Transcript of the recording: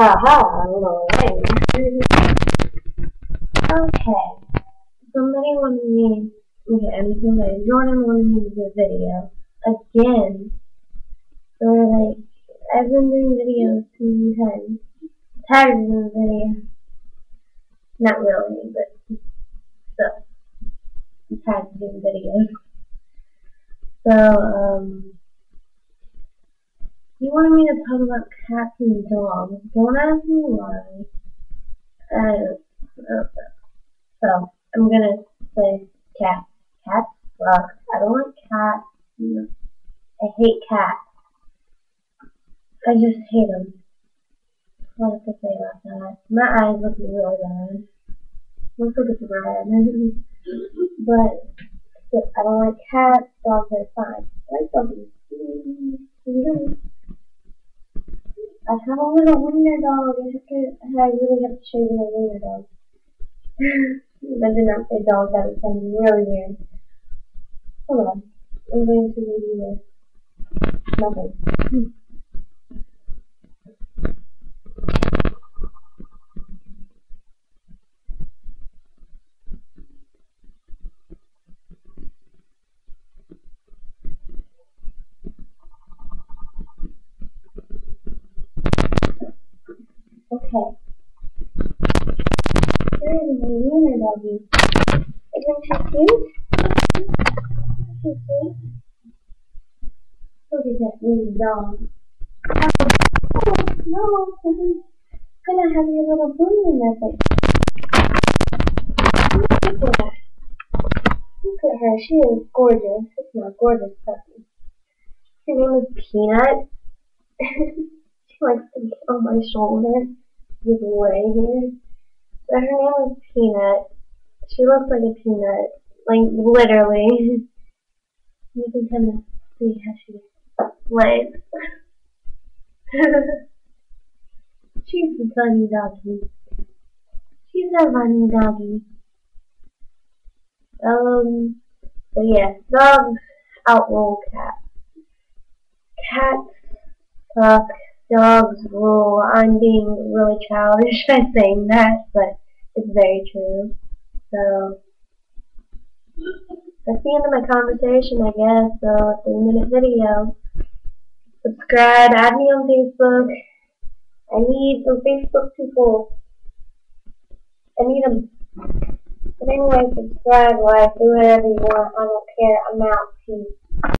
Haha, a little lame. okay. Somebody wanted me, okay, somebody, Jordan wanted me to do a video again. For like, I've been doing videos two times. Tired of doing video. Not really, but still. I'm tired of doing videos. So, um, you wanted me to talk about cats and dogs. Don't ask me why. Uh, so, I'm gonna say cats. Cats suck. I don't like cats. I hate cats. I just hate them. What to say about that? My eyes look really bad. Looks like it's red. but I don't like cats. Dogs are fine. I like dogs. I have a little wiener dog. I, have to, I really have to show you my wiener dog. I did not say dog. That was something really weird. Hold on. I'm going to leave you with nothing. Hmm. Here is my wiener doggy. Isn't she cute? She cute? Look at that wiener dog. Oh, no, it's gonna have your little at her. Look at her. She is gorgeous. It's my gorgeous puppy. Her name is Peanut. she likes to be on my shoulder give away here. But her name is Peanut. She looks like a peanut. Like, literally. you can kind of see how she lays. She's a funny doggy. She's a funny doggy. Um, but yeah, dogs outrule cats. Cats suck dogs rule. I'm being really childish by saying that, but it's very true. So, that's the end of my conversation, I guess. So, a three minute video. Subscribe, add me on Facebook. I need some Facebook people. I need them. But anyway, subscribe, like, do whatever you want. I don't care. I'm out. Peace.